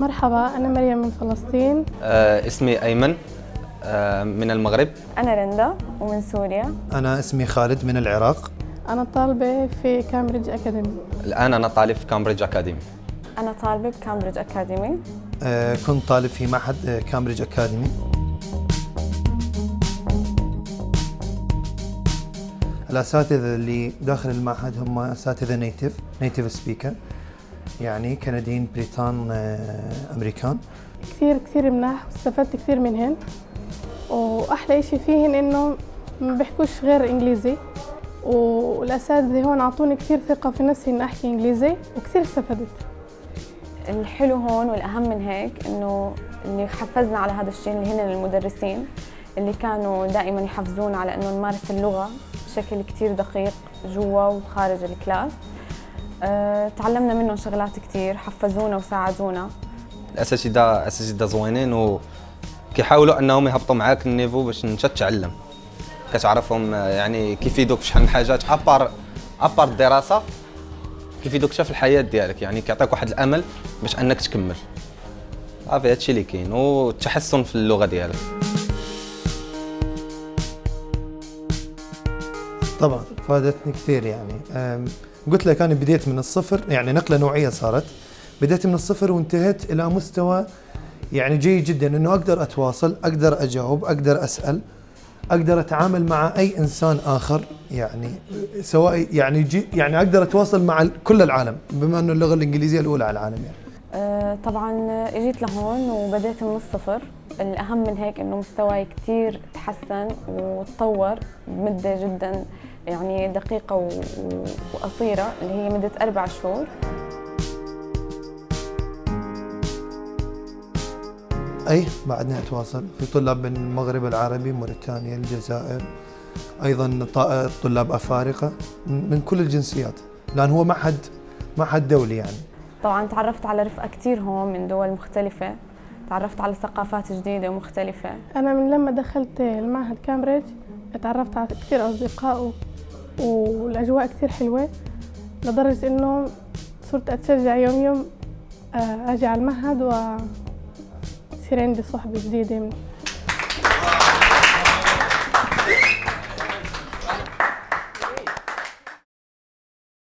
مرحبا أنا مريم من فلسطين. آه اسمي أيمن آه من المغرب. أنا رندا ومن سوريا. أنا اسمي خالد من العراق. أنا طالبة في Cambridge Academy الآن أنا طالب في Cambridge Academy أنا طالبة ب Cambridge Academy آه كنت طالب في معهد آه Cambridge Academy الأساتذة اللي داخل المعهد هم أساتذة native native speaker يعني كنديين بريطان آه أمريكان. كثير كثير مناح واستفدت كثير منهن. وأحلى إشي فيهن إنه ما بيحكوش غير إنجليزي. والأساتذة هون أعطوني كثير ثقة في نفسي إني أحكي إنجليزي وكثير استفدت. الحلو هون والأهم من هيك إنه اللي حفزنا على هذا الشيء اللي هن المدرسين اللي كانوا دائما يحفزونا على إنه نمارس اللغة بشكل كثير دقيق جوا وخارج ال class. أه، تعلمنا منهم شغلات كثير حفزونا وساعدونا. الأساتذة اساتذه زوينين و كيحاولوا أنهم يهبطوا معاك ال niveau باش انت تتعلم كتعرفهم آه، يعني كيفيدوك بشحال من حاجات à part à part الدراسه كيفيدوك في الحياة ديالك. يعني كيعطيك واحد الأمل باش أنك تكمل. صافي هادشي اللي كاين. والتحسن في اللغة ديالك. طبعا فادتني كثير يعني. قلت لك أنا بديت من الصفر يعني نقلة نوعية صارت. بديت من الصفر وانتهيت إلى مستوى يعني جيد جدا إنه أقدر أتواصل أقدر أجاوب أقدر أسأل أقدر أتعامل مع أي إنسان آخر يعني سواء يعني جي يعني أقدر أتواصل مع كل العالم بما إنه اللغة الإنجليزية الأولى على العالم يعني. أه طبعا إجيت لهون وبديت من الصفر. الأهم من هيك إنه مستواي كثير تحسن وتطور بمده جدا. يعني دقيقة وقصيرة اللي هي مدة أربع شهور. أي بعدنا اتواصل في طلاب من المغرب العربي موريتانيا الجزائر. أيضا طلاب أفارقة. من كل الجنسيات. لأن هو معهد معهد دولي يعني. طبعا تعرفت على رفقة كثير هون من دول مختلفة. تعرفت على ثقافات جديدة ومختلفه أنا من لما دخلت المعهد كامبريدج تعرفت على كثير أصدقاء والأجواء كثير حلوة لدرجة إنه صرت أتشجع يوم يوم آه، أجي على المعهد و يصير عندي صحبة جديدة